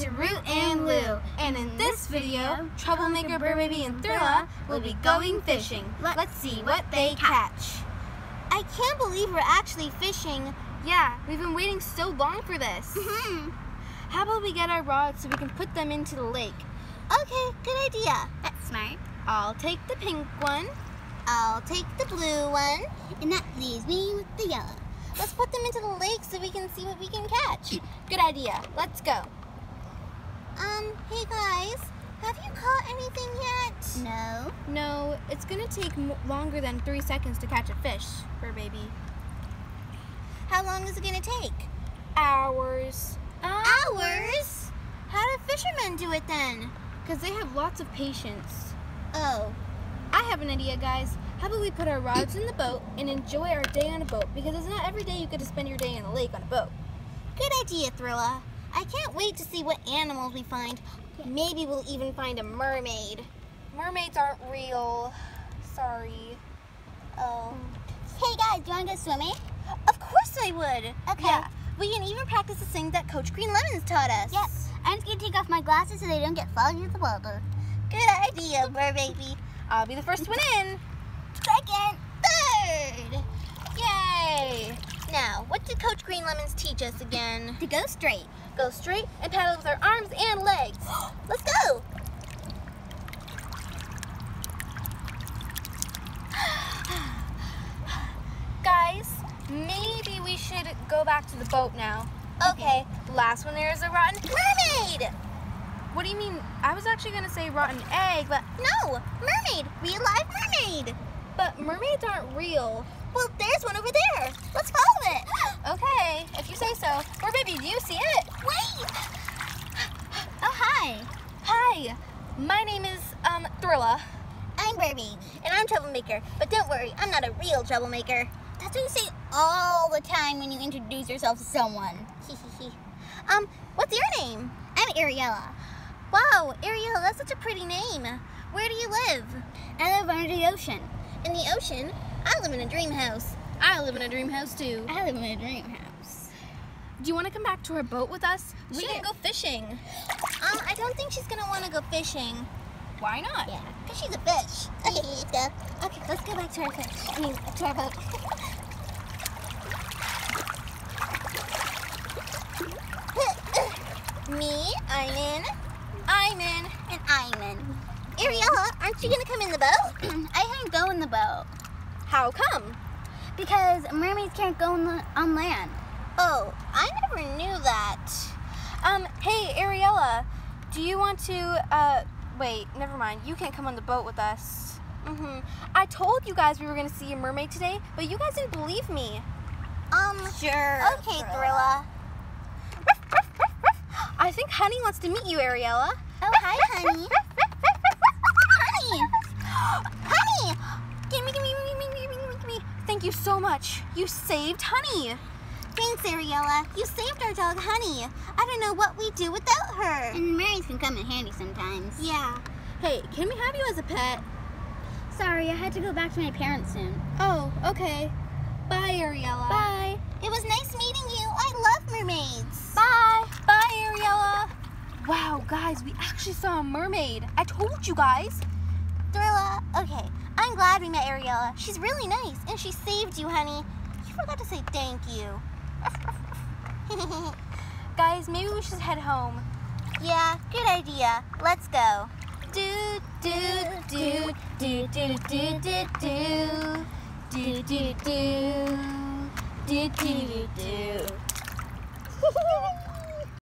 to Roo and Loo, and in this video, Troublemaker, Baby, and Thrilla will be going fishing. Let's see what they catch. I can't believe we're actually fishing. Yeah, we've been waiting so long for this. Mhm. How about we get our rods so we can put them into the lake? okay, good idea. That's smart. I'll take the pink one. I'll take the blue one. And that leaves me with the yellow. Let's put them into the lake so we can see what we can catch. Good idea. Let's go. Hey guys, have you caught anything yet? No. No, it's gonna take m- longer than three seconds to catch a fish, Bear Baby. How long is it gonna take? Hours. Hours? How do fishermen do it then? Because they have lots of patience. Oh, I have an idea, guys. How about we put our rods in the boat and enjoy our day on a boat? Because it's not every day you get to spend your day in the lake on a boat. good idea, Thrilla. I can't wait to see what animals we find. Maybe we'll even find a mermaid. Mermaids aren't real. Sorry. Oh. Hey guys, do you want to go swimming? Of course I would. Okay. Yeah. We can even practice the thing that Coach Green Lemons taught us. Yep. I'm just gonna take off my glasses so they don't get foggy with the water. Good idea, Baby. I'll be the first one in. Second. Third. Yay. Now, what did Coach Green Lemons teach us again? To go straight. Go straight and paddle with our arms and legs. Let's go. Guys, maybe we should go back to the boat now. Okay. Last one there is a rotten. Mermaid. What do you mean? I was actually gonna say rotten egg, but No, mermaid. Real live mermaid. But mermaids aren't real. Well, there's one over there. Let's follow it. Okay, if you say so. Or baby, do you see it? Wait. Oh, hi. Hi, my name is um Thrilla. I'm Barbie, and I'm troublemaker. But don't worry, I'm not a real troublemaker. That's what you say all the time when you introduce yourself to someone. um, what's your name? I'm Ariella. Wow, Ariella, that's such a pretty name. Where do you live? I live under the ocean. In the ocean? I live in a dream house. I live in a dream house too. I live in a dream house. Do you want to come back to our boat with us? We Sure. can go fishing. Um, I don't think she's gonna want to go fishing. Why not? Yeah. Cause she's a fish. Okay, let's go. Okay, let's go back to our fish. I mean, to our boat. Me, I'm in, I'm in. and I'm in. Ariella, aren't you gonna come in the boat? I can't go in the boat How come? because mermaids can't go on, the, on land. Oh, I never knew that. Um, hey Ariella, do you want to uh wait, never mind. You can't come on the boat with us. Mm-hmm. I told you guys we were gonna see a mermaid today, but you guys didn't believe me. Um, Sure. okay, Thrilla. I think Honey wants to meet you, Ariella. Oh, hi, honey. honey! you so much. You saved Honey. Thanks, Ariella. You saved our dog, Honey. I don't know what we'd do without her. And mermaids can come in handy sometimes. Yeah. Hey, can we have you as a pet? Sorry, I had to go back to my parents soon. Oh, okay. Bye, Ariella. Bye. It was nice meeting you. I love mermaids. Bye. Bye, Ariella. Wow, guys, we actually saw a mermaid. I told you guys. Thrilla, okay. I'm glad we met Ariella. She's really nice, and she saved you, honey. You forgot to say thank you. Guys, maybe we should head home. yeah, good idea. Let's go. Do do do do do do do do do do do do do do do